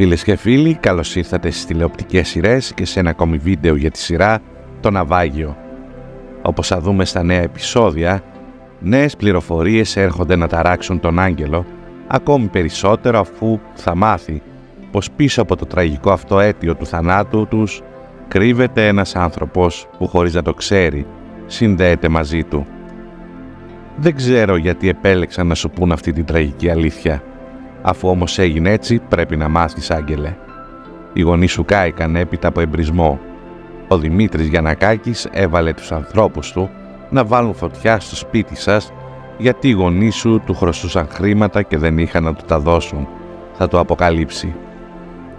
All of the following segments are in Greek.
Φίλες και φίλοι, καλώς ήρθατε στις τηλεοπτικές σειρές και σε ένα ακόμη βίντεο για τη σειρά «Το Ναυάγιο». Όπως θα δούμε στα νέα επεισόδια, νέες πληροφορίες έρχονται να ταράξουν τον Άγγελο, ακόμη περισσότερο αφού θα μάθει πως πίσω από το τραγικό αυτό αίτιο του θανάτου τους κρύβεται ένας άνθρωπος που χωρίς να το ξέρει συνδέεται μαζί του. Δεν ξέρω γιατί επέλεξαν να σου πούν αυτή την τραγική αλήθεια. Αφού όμως έγινε έτσι πρέπει να μάθεις άγγελε. Οι γονείς σου κάηκαν έπειτα από εμπρισμό. Ο Δημήτρης Γιανακάκης έβαλε τους ανθρώπους του να βάλουν φωτιά στο σπίτι σας γιατί οι γονείς σου του χρωστούσαν χρήματα και δεν είχαν να του τα δώσουν. Θα το αποκαλύψει.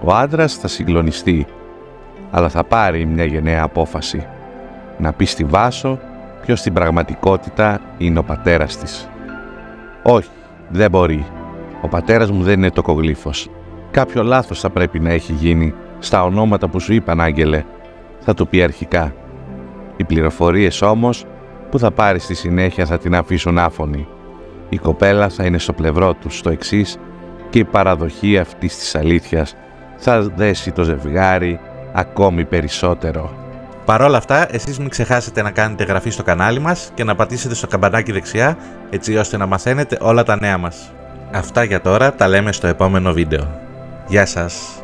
Ο άντρας θα συγκλονιστεί, αλλά θα πάρει μια γενναία απόφαση. Να πει στη Βάσο ποιος στην πραγματικότητα είναι ο πατέρας της. Όχι, δεν μπορεί. Ο πατέρας μου δεν είναι το κογλίφος. Κάποιο λάθος θα πρέπει να έχει γίνει στα ονόματα που σου είπαν, Άγγελε. Θα του πει αρχικά. Οι πληροφορίες όμως που θα πάρει στη συνέχεια θα την αφήσουν άφωνη. Η κοπέλα θα είναι στο πλευρό τους στο εξής και η παραδοχή αυτής της αλήθειας θα δέσει το ζευγάρι ακόμη περισσότερο. Παρ' όλα αυτά, εσείς μην ξεχάσετε να κάνετε εγγραφή στο κανάλι μας και να πατήσετε στο καμπανάκι δεξιά, έτσι ώστε να μαθαίνετε όλα τα νέα μας. Αυτά για τώρα, τα λέμε στο επόμενο βίντεο. Γεια σας!